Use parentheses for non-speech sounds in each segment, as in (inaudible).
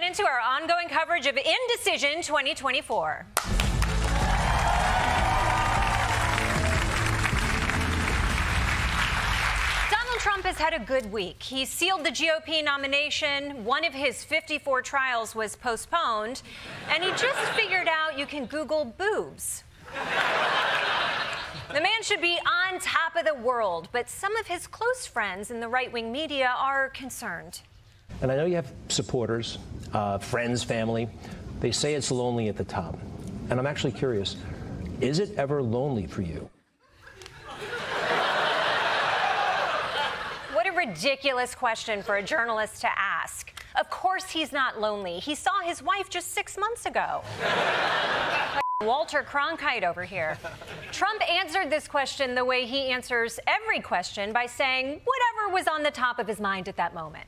get into our ongoing coverage of Indecision 2024. Donald Trump has had a good week. He sealed the GOP nomination. One of his 54 trials was postponed. And he just figured out you can Google boobs. The man should be on top of the world, but some of his close friends in the right wing media are concerned. And I know you have supporters, uh, friends, family. They say it's lonely at the top. And I'm actually curious is it ever lonely for you? What a ridiculous question for a journalist to ask. Of course, he's not lonely. He saw his wife just six months ago. (laughs) Walter Cronkite over here. Trump answered this question the way he answers every question by saying whatever was on the top of his mind at that moment.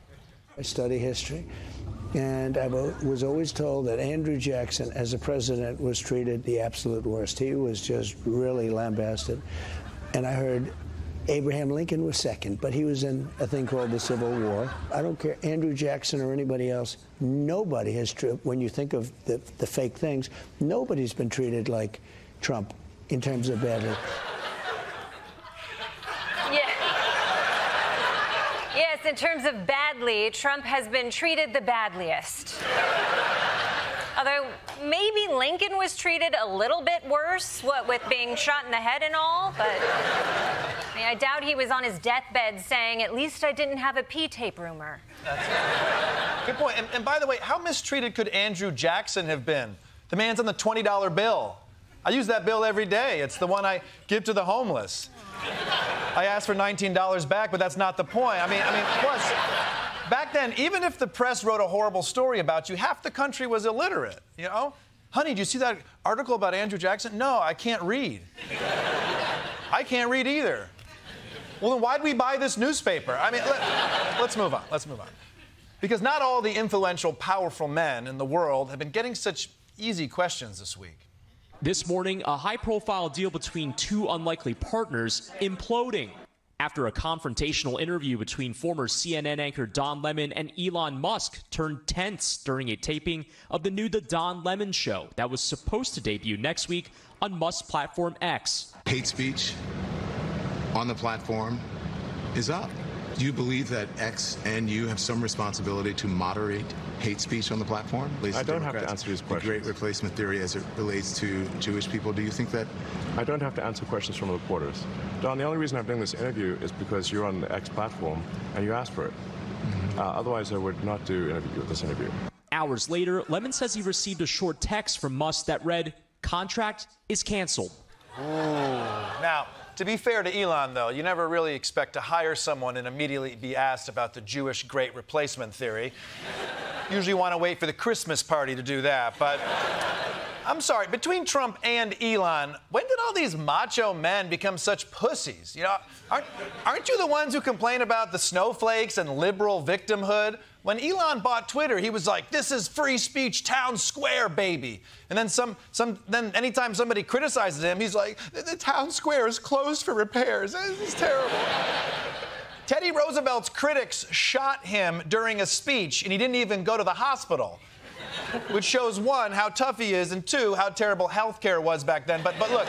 I study history, and I was always told that Andrew Jackson, as a president, was treated the absolute worst. He was just really lambasted. And I heard Abraham Lincoln was second, but he was in a thing called the Civil War. I don't care, Andrew Jackson or anybody else, nobody has, when you think of the, the fake things, nobody's been treated like Trump in terms of badly. Yes, in terms of badly, Trump has been treated the badliest. Although maybe Lincoln was treated a little bit worse, what with being shot in the head and all, but I, mean, I doubt he was on his deathbed saying, "At least I didn't have a P-tape rumor." Good point. And, and by the way, how mistreated could Andrew Jackson have been? The man's on the twenty-dollar bill. I use that bill every day. It's the one I give to the homeless. I asked for $19 back, but that's not the point. I mean, I mean, plus, back then, even if the press wrote a horrible story about you, half the country was illiterate, you know? Honey, did you see that article about Andrew Jackson? No, I can't read. I can't read either. Well, then why'd we buy this newspaper? I mean, let, let's move on. Let's move on. Because not all the influential, powerful men in the world have been getting such easy questions this week. This morning, a high profile deal between two unlikely partners imploding after a confrontational interview between former CNN anchor Don Lemon and Elon Musk turned tense during a taping of the new The Don Lemon Show that was supposed to debut next week on Musk's platform X. Hate speech on the platform is up. Do you believe that X and you have some responsibility to moderate hate speech on the platform? Ladies I don't Democrats, have to answer these question. The great replacement theory as it relates to Jewish people. Do you think that? I don't have to answer questions from reporters. Don, the only reason I'm doing this interview is because you're on the X platform and you asked for it. Mm-hmm. Uh, otherwise, I would not do interview, this interview. Hours later, Lemon says he received a short text from Musk that read, contract is canceled. Ooh. To be fair to Elon, though, you never really expect to hire someone and immediately be asked about the Jewish great replacement theory. Usually want to wait for the Christmas party to do that, but I'm sorry, between Trump and Elon, when did all these macho men become such pussies? You know, aren't, aren't you the ones who complain about the snowflakes and liberal victimhood? When Elon bought Twitter, he was like, "This is free speech town square, baby." And then some, some, then anytime somebody criticizes him, he's like, "The town square is closed for repairs." It's terrible. (laughs) Teddy Roosevelt's critics shot him during a speech, and he didn't even go to the hospital which shows one, how tough he is, and two, how terrible healthcare was back then. But, but look,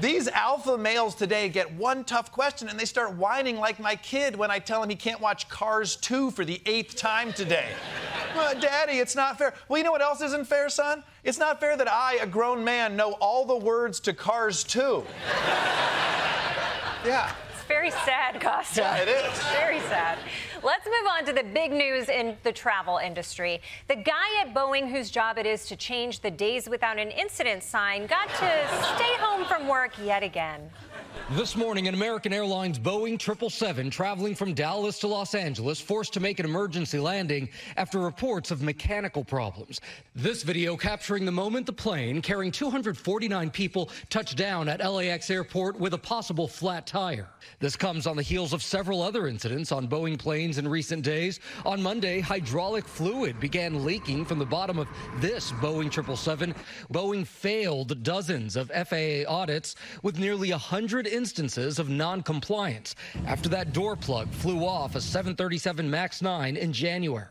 these alpha males today get one tough question and they start whining like my kid when I tell him he can't watch Cars 2 for the eighth time today. (laughs) well, Daddy, it's not fair. Well, you know what else isn't fair, son? It's not fair that I, a grown man, know all the words to Cars 2. (laughs) yeah very sad, Kosta. Yeah, it is. Very sad. Let's move on to the big news in the travel industry. The guy at Boeing whose job it is to change the days without an incident sign got to stay home from work yet again. This morning, an American Airlines Boeing 777 traveling from Dallas to Los Angeles forced to make an emergency landing after reports of mechanical problems. This video capturing the moment the plane carrying 249 people touched down at LAX airport with a possible flat tire. This comes on the heels of several other incidents on Boeing planes in recent days. On Monday, hydraulic fluid began leaking from the bottom of this Boeing 777. Boeing failed dozens of FAA audits with nearly 100 instances of non-compliance after that door plug flew off a 737 MAX 9 in January.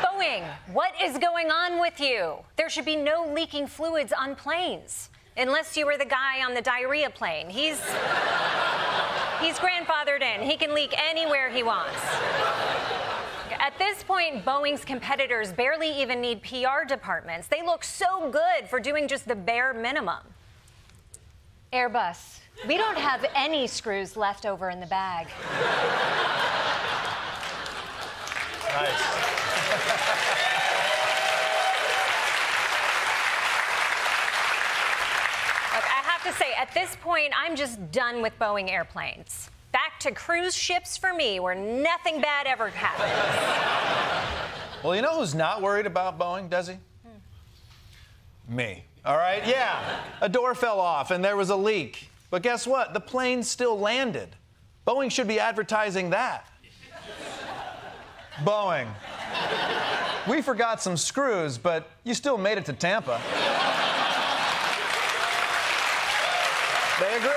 Boeing, what is going on with you? There should be no leaking fluids on planes. Unless you were the guy on the diarrhea plane. He's he's grandfathered in. He can leak anywhere he wants. At this point, Boeing's competitors barely even need PR departments. They look so good for doing just the bare minimum. Airbus, we don't have any screws left over in the bag. Nice. Look, I have to say, at this point, I'm just done with Boeing airplanes. Back to cruise ships for me, where nothing bad ever happens. Well, you know who's not worried about Boeing, Desi? Me. All right? Yeah. A door fell off and there was a leak. But guess what? The plane still landed. Boeing should be advertising that. Boeing. We forgot some screws, but you still made it to Tampa. They agree.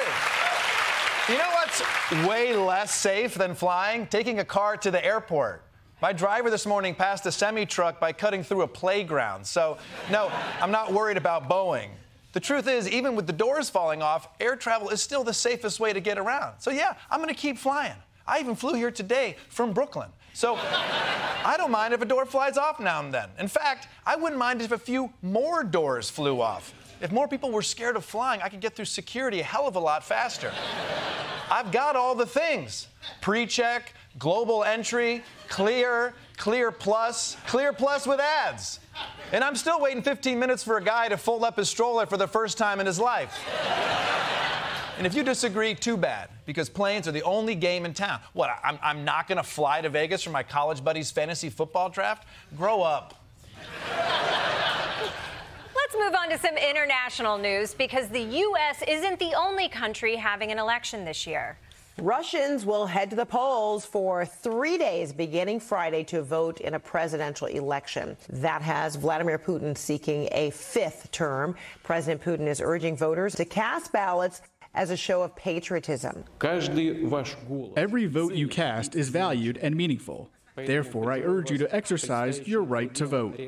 You know what's way less safe than flying? Taking a car to the airport. My driver this morning passed a semi truck by cutting through a playground. So, no, I'm not worried about Boeing. The truth is, even with the doors falling off, air travel is still the safest way to get around. So, yeah, I'm going to keep flying. I even flew here today from Brooklyn. So, I don't mind if a door flies off now and then. In fact, I wouldn't mind if a few more doors flew off. If more people were scared of flying, I could get through security a hell of a lot faster. I've got all the things pre check, global entry, clear, clear plus, clear plus with ads. And I'm still waiting 15 minutes for a guy to fold up his stroller for the first time in his life. And if you disagree, too bad, because planes are the only game in town. What, I'm, I'm not going to fly to Vegas for my college buddy's fantasy football draft? Grow up. Let's move on to some international news because the U.S. isn't the only country having an election this year. Russians will head to the polls for three days beginning Friday to vote in a presidential election. That has Vladimir Putin seeking a fifth term. President Putin is urging voters to cast ballots as a show of patriotism. Every vote you cast is valued and meaningful. Therefore, I urge you to exercise your right to vote.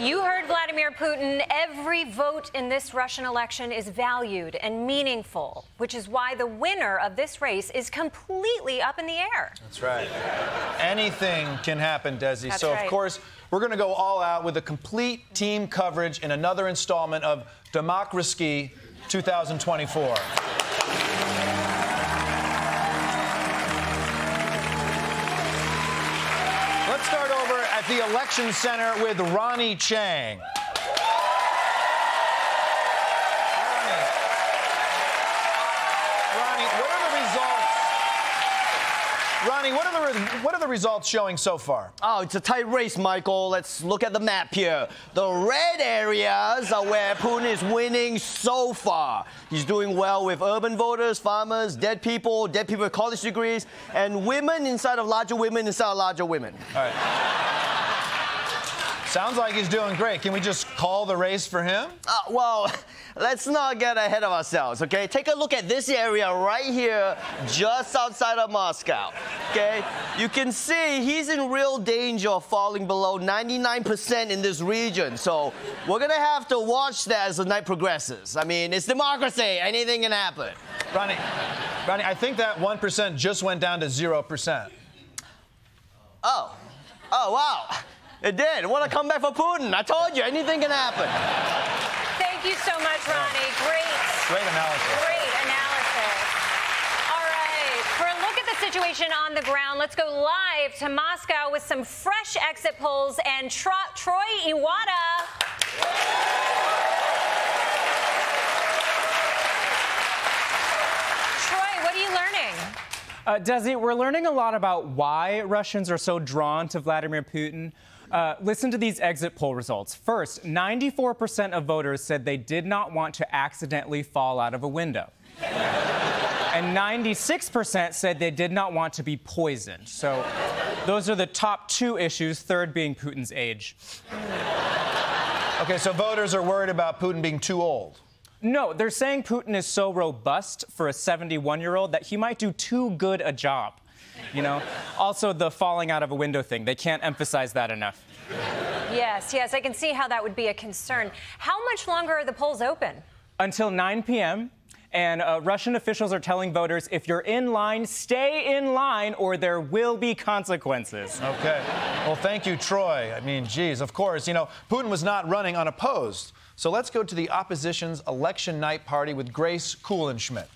You heard Vladimir Putin. Every vote in this Russian election is valued and meaningful, which is why the winner of this race is completely up in the air. That's right. Anything can happen, Desi. That's so, right. of course, we're going to go all out with a complete team coverage in another installment of Democracy 2024. The Election Center with Ronny Chieng. Ronny, what are the results? Ronny, what are the re- what are the results showing so far? Oh, it's a tight race, Michael. Let's look at the map here. The red areas are where Putin is winning so far. He's doing well with urban voters, farmers, dead people, dead people with college degrees, and women inside of larger women inside of larger women. All right. Sounds like he's doing great. Can we just call the race for him? Uh, well, (laughs) let's not get ahead of ourselves, okay? Take a look at this area right here, just outside of Moscow, okay? You can see he's in real danger of falling below 99% in this region. So we're gonna have to watch that as the night progresses. I mean, it's democracy, anything can happen. Ronny, Ronny, I think that 1% just went down to 0%. Oh, oh, wow. It did. What a comeback for Putin. I told you, anything can happen. Thank you so much, Ronny. Great. Great analysis. Great analysis. All right, for a look at the situation on the ground, let's go live to Moscow with some fresh exit polls and Tro- Troy Iwata. Troy, what are you learning? Uh, Desi, we're learning a lot about why Russians are so drawn to Vladimir Putin. Uh, listen to these exit poll results. First, 94% of voters said they did not want to accidentally fall out of a window. (laughs) and 96% said they did not want to be poisoned. So those are the top two issues, third being Putin's age. Okay, so voters are worried about Putin being too old. No, they're saying Putin is so robust for a 71 year old that he might do too good a job. You know? Also, the falling out of a window thing. They can't emphasize that enough. Yes, yes, I can see how that would be a concern. How much longer are the polls open? Until 9 p.m. And uh, Russian officials are telling voters if you're in line, stay in line or there will be consequences. Okay. Well, thank you, Troy. I mean, geez, of course, you know, Putin was not running unopposed. So let's go to the opposition's election night party with Grace Kuhlenschmidt.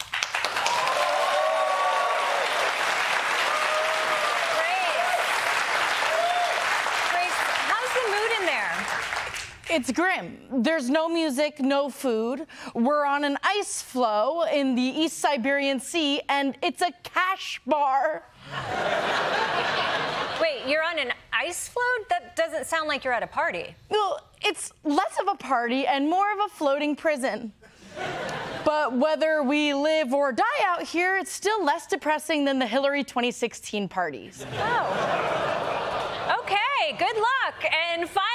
Grace, how's the mood in there? It's grim. There's no music, no food. We're on an ice floe in the East Siberian Sea, and it's a cash bar. Wait, you're on an ice floe? That doesn't sound like you're at a party. Well, it's less of a party and more of a floating prison. But whether we live or die out here, it's still less depressing than the Hillary 2016 parties. Oh. Okay, good luck. And finally,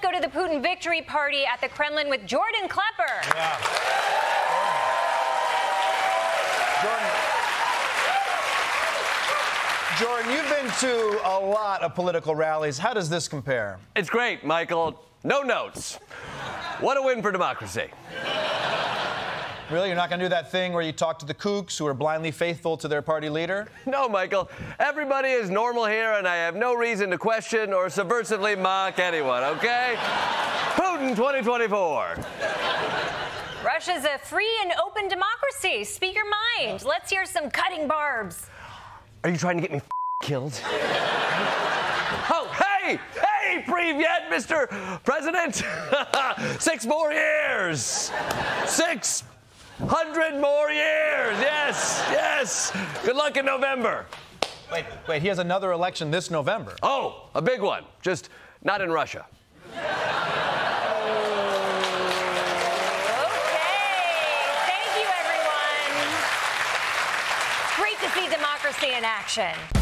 let's go to the Putin victory party at the Kremlin with Jordan Klepper. Jordan, you've been to a lot of political rallies. How does this compare? It's great, Michael. No notes. What a win for democracy. Really? You're not going to do that thing where you talk to the kooks who are blindly faithful to their party leader? (laughs) No, Michael. Everybody is normal here, and I have no reason to question or subversively mock anyone, okay? Putin 2024. Russia's a free and open democracy. Speak your mind. Let's hear some cutting barbs. Are you trying to get me (laughs) killed? (laughs) oh, hey! Hey, Privyet, Mr. President! Six more years! Six hundred more years! Yes, yes! Good luck in November. Wait, wait, he has another election this November. Oh, a big one. Just not in Russia. Thank you, everyone. Great to see democracy in action.